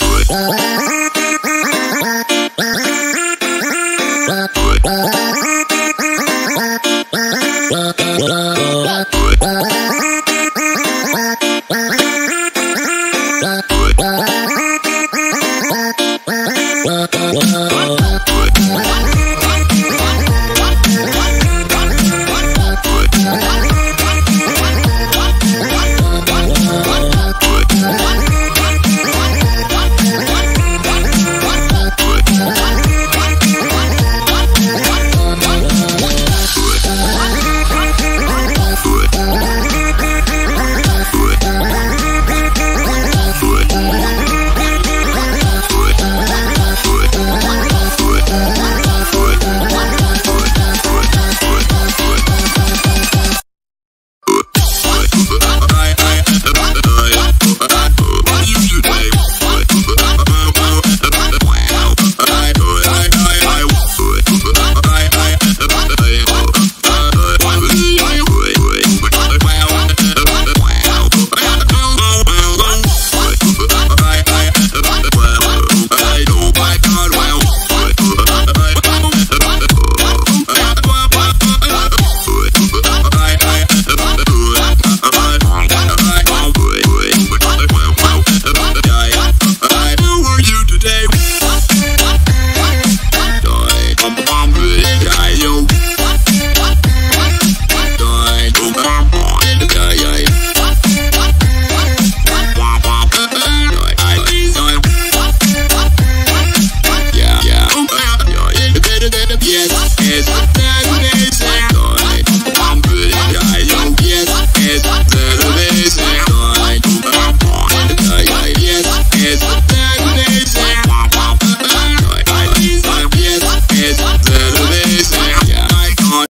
Bye.